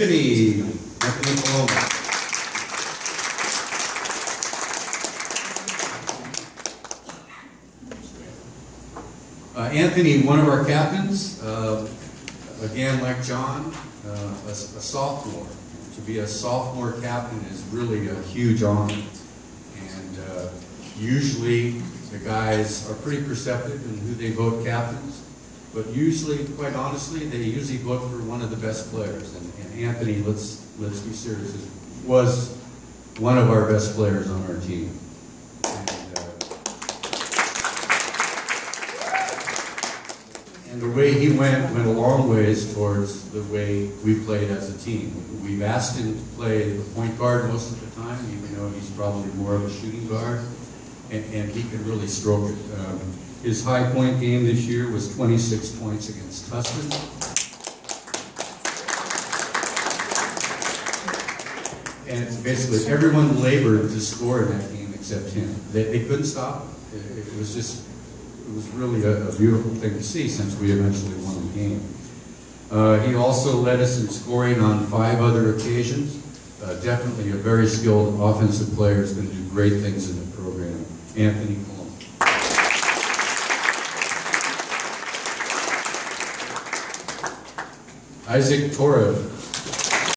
Anthony, Anthony Coloma. Uh, Anthony, one of our captains, uh, again, like John, uh, a, a sophomore. To be a sophomore captain is really a huge honor. And uh, usually the guys are pretty perceptive in who they vote captains. But usually, quite honestly, they usually vote for one of the best players. And, Anthony, let's let's be serious, was one of our best players on our team. And, uh, and the way he went went a long ways towards the way we played as a team. We've asked him to play the point guard most of the time, even though he's probably more of a shooting guard, and, and he can really stroke it. Um, his high point game this year was 26 points against Tustin. And basically everyone labored to score in that game except him. They, they couldn't stop. It, it was just, it was really a, a, beautiful thing to see since we eventually won the game. Uh, he also led us in scoring on five other occasions. Uh, definitely a very skilled offensive player who's going to do great things in the program. Anthony Isaac Torres